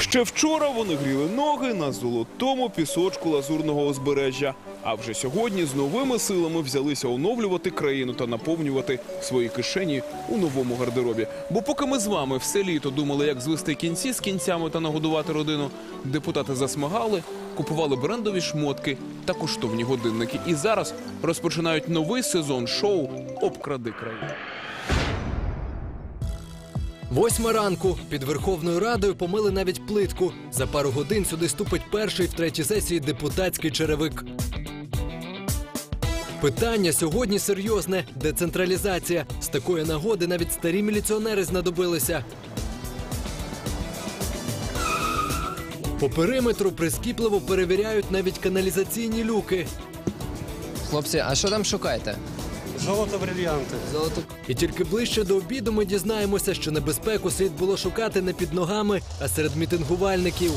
Ще вчора вони гріли ноги на золотому пісочку лазурного узбережжя. А вже сьогодні з новими силами взялися оновлювати країну та наповнювати свої кишені у новому гардеробі. Бо поки ми з вами все літо думали, як звести кінці з кінцями та нагодувати родину, депутати засмагали, купували брендові шмотки та коштовні годинники. І зараз розпочинають новий сезон шоу Обкради країну. Восьма ранку під Верховною Радою помили навіть плитку. За пару годин сюди ступить перший в третій сесії депутатський черевик. Питання сьогодні серйозне децентралізація. З такої нагоди навіть старі міліціонери знадобилися. По периметру прискіпливо перевіряють навіть каналізаційні люки. Хлопці, а що там шукаєте? Золото брильянти. Золото. І тільки ближче до обіду ми дізнаємося, що небезпеку слід було шукати не під ногами, а серед мітингувальників.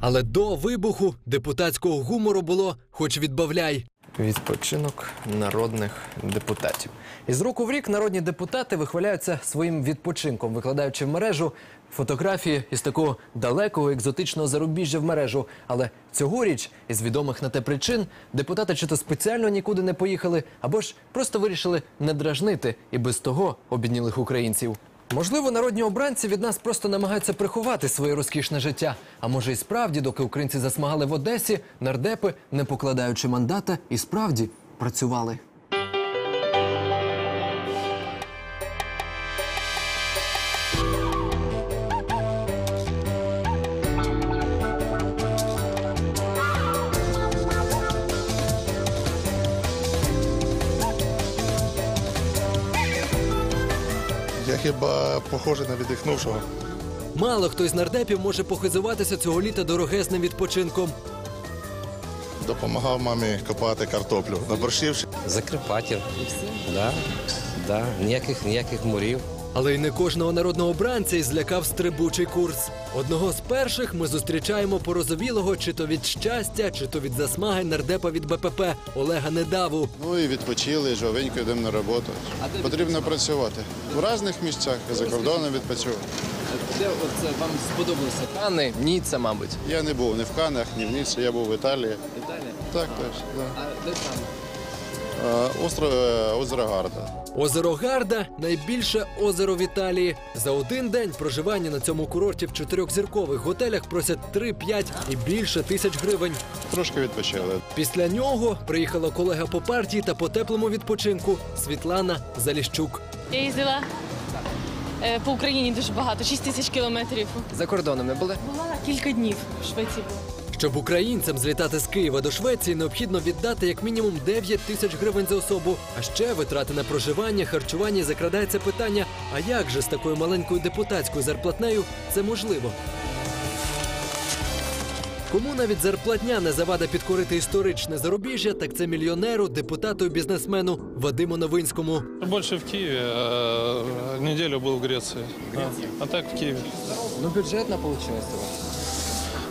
Але до вибуху депутатського гумору було хоч відбавляй. Відпочинок народних депутатів. Із року в рік народні депутати вихваляються своїм відпочинком, викладаючи в мережу фотографії із такого далекого екзотичного зарубіжжя в мережу. Але цьогоріч, із відомих на те причин, депутати чи то спеціально нікуди не поїхали, або ж просто вирішили не дражнити і без того обіднілих українців. Можливо, народні обранці від нас просто намагаються приховати своє розкішне життя. А може, і справді, доки українці засмагали в Одесі, нардепи, не покладаючи мандата, і справді працювали. Хіба похожий на віддихнувшого. Мало хто із нардепів може похизуватися цього літа дорогезним відпочинком. Допомагав мамі копати картоплю. Наборщивши. Закарпаття. Да, да. Ніяких, ніяких мурів. Але й не кожного народного обранця й злякав стрибучий курс. Одного з перших ми зустрічаємо порозовілого чи то від щастя, чи то від засмаги нардепа від БПП Олега Недаву. Ну і відпочили, жовенько йдемо на роботу. Потрібно працювати. В різних місцях, за кордоном відпочив. Де оце вам сподобалося? Кани, Ніцца, мабуть. Я не був ні в Канах, ні в Ніці, я був в Італії. Італія. Так, точно. Да. А де там? Е, Остров е, озеро Гарда. Озеро Гарда найбільше озеро в Італії. За один день проживання на цьому курорті в чотирьохзіркових готелях просять 3-5 і більше тисяч гривень. Трошки відпочили. Після нього приїхала колега по партії та по теплому відпочинку Світлана Заліщук. Я їздила е, по Україні дуже багато, 6 тисяч кілометрів. За кордоном не були? Була кілька днів в Швеції. Була. Щоб українцям злітати з Києва до Швеції, необхідно віддати як мінімум 9 тисяч гривень за особу. А ще витрати на проживання, харчування і закрадається питання: а як же з такою маленькою депутатською зарплатнею це можливо? Кому навіть зарплатня не завада підкорити історичне зарубіжжя, так це мільйонеру, депутату і бізнесмену Вадиму Новинському. Больше в Киеве, а неделю был в Греции. А, а так в Киеве. Ну, бюджетно вийшло.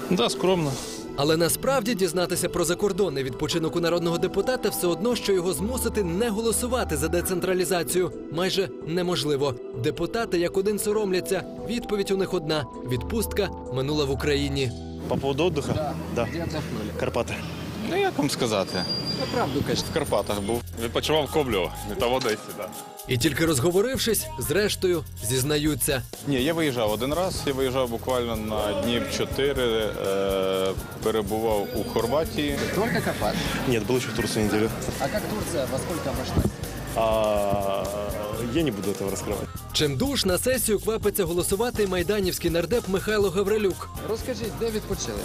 Да, скромно. Але насправді дізнатися про закордонний відпочинок у народного депутата все одно, що його змусити не голосувати за децентралізацію майже неможливо. Депутати як один соромляться. Відповідь у них одна: відпустка минула в Україні. По поводу отдыха? Да. Де отдохнули? Карпати. Ну, як вам сказати? Ну, правду кажете. В Карпатах був. Відпочивав Коблю, не та в Одесі, так. І тільки розговорившись, зрештою зізнаються. Ні, я виїжджав один раз, я виїжджав буквально на днів чотири, е, перебував у Хорватії. Только Карпат. Ні, були ще в Турції неділю. А як Турція? Во сколько обошлась? А, я не буду этого раскрывать. Чимдуж на сесію квапиться голосувати майданівський нардеп Михайло Гаврилюк. Розкажіть, де відпочили?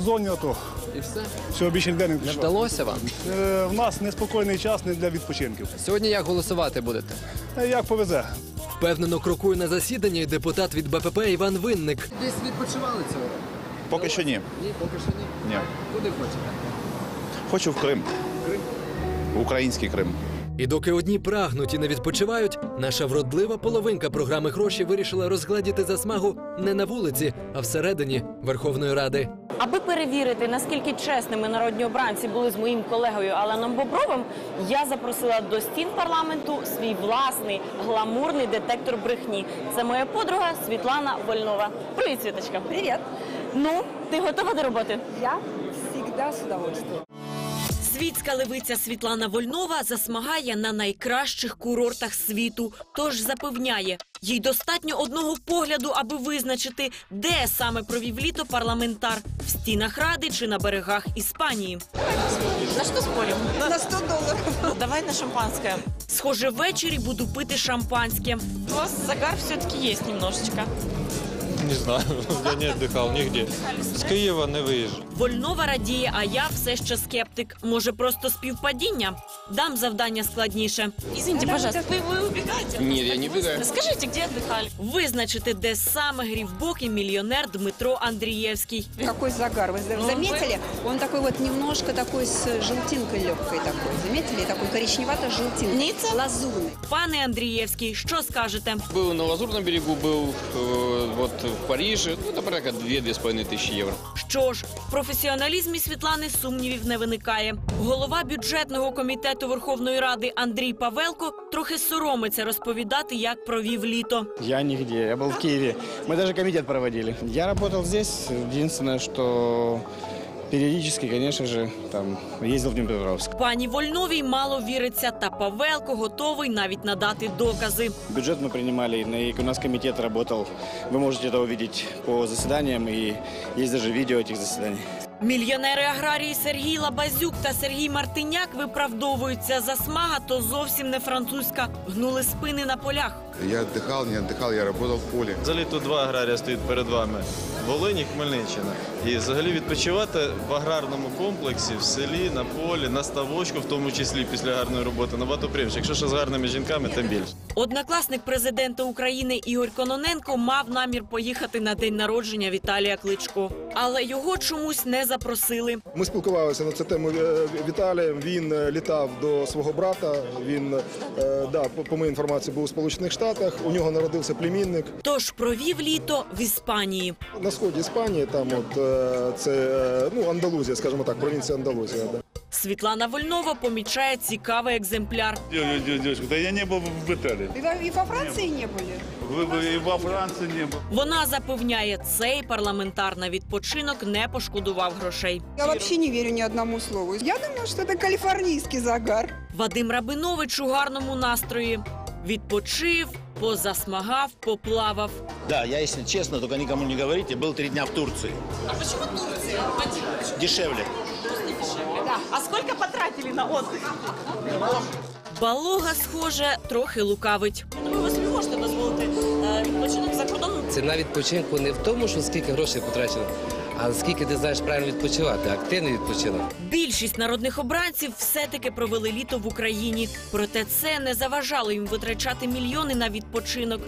В зоні АТО. І все? Все, більше ніде не Не вдалося вам? В нас неспокійний час не для відпочинків. Сьогодні як голосувати будете? Як повезе? Впевнено крокує на засідання й депутат від БПП Іван Винник. Десь відпочивали цього? Поки що ні. Ні, поки що ні. Ні. Куди хочете? Хочу в Крим. В український Крим. І доки одні прагнуть і не відпочивають, наша вродлива половинка програми гроші вирішила розгладіти засмагу не на вулиці, а всередині Верховної Ради. Аби перевірити, наскільки чесними народні обранці були з моїм колегою Аленом Бобровим, я запросила до стін парламенту свій власний гламурний детектор брехні. Це моя подруга Світлана Вольнова. Привіт, Світочка. Привіт. Ну, ти готова до роботи? Я всегда с удовольствием. Світська левиця Світлана Вольнова засмагає на найкращих курортах світу. Тож запевняє, їй достатньо одного погляду, аби визначити, де саме провів літо парламентар в стінах ради чи на берегах Іспанії. На що спорим? На 100 долларов. Давай на шампанське. Схоже, ввечері буду пити шампанське. У вас загар все-таки є немножечко Не знаю, я не отдыхал нигде. С Киева не выезжал. Вольнова радіє, а я все ще скептик. Може, просто співпадіння? Дам завдання складніше. Извините, пожалуйста, ви, ви убігаєте? Ні, я не бігаю. Скажите, где отдыхали? Визначити, де саме грів боки мільйонер Дмитро Андрієвський. Какой загар, вы за- заметили? Он такой вот немножко такой с желтинкой легкой такой. Заметили? Такой коричневато-желтинкой. Ницца? Лазурный. Пане Андрієвський, що скажете? Був на Лазурному берегу, був е, от в Парижі. Ну, наприклад, порядка 2-2,5 тисячі євро. Що ж, в професіоналізмі Світлани сумнівів не виникає. Голова бюджетного комітету Верховної Ради Андрій Павелко трохи соромиться розповідати, як провів літо. Я нігде, я був в Києві. Ми даже комітет проводили. Я работал здесь. Единственное, что периодически, конечно же, там ездил в Днепропетровск. Пані Вольновій мало віриться, та Павелко готовий навіть надати докази. Бюджет мы принимали, и у нас комитет работал. Вы можете это увидеть по заседаниям, и есть даже видео этих заседаний. Мільйонери аграрії Сергій Лабазюк та Сергій Мартиняк виправдовуються засмага, то зовсім не французька. Гнули спини на полях. Я віддихав, не віддихав, я працював в полі. Взагалі тут два аграрія стоїть перед вами. Волинь і Хмельниччина. І взагалі відпочивати в аграрному комплексі, в селі, на полі, на ставочку, в тому числі після гарної роботи, набагато приємніше. Якщо ще з гарними жінками, тим більше. Однокласник президента України Ігор Кононенко мав намір поїхати на день народження Віталія Кличко, але його чомусь не запросили. Ми спілкувалися на цю тему е, Віталієм. Він е, літав до свого брата. Він е, да, по, моїй інформації був у Сполучених Штатах. У нього народився племінник Тож провів літо в Іспанії. на сході Іспанії. Там от це ну Андалузія, скажімо так, провінція Андалузія. Да. Світлана Вольнова помічає цікавий екземпляр. Девочка, да я не був в Італії. И во- и во Франции не были? Ви б і во Франції не був. Вона запевняє, цей парламентар на відпочинок не пошкодував грошей. Я вообще не верю ни одному слову. Я думаю, что это калифорнийский загар. Вадим Рабинович у гарному настрої. Відпочив, позасмагав, поплавав. Да, я, если честно, только никому не говорите, был три дня в Турции. А чому Турція? Дешевле. Потратили на отдых? Балога, схоже, трохи лукавить. Ви собі можете дозволити е, відпочинок за кордоном? Ціна відпочинку не в тому, що скільки грошей потрачено, а скільки ти знаєш правильно відпочивати, активний відпочинок. Більшість народних обранців все-таки провели літо в Україні. Проте це не заважало їм витрачати мільйони на відпочинок.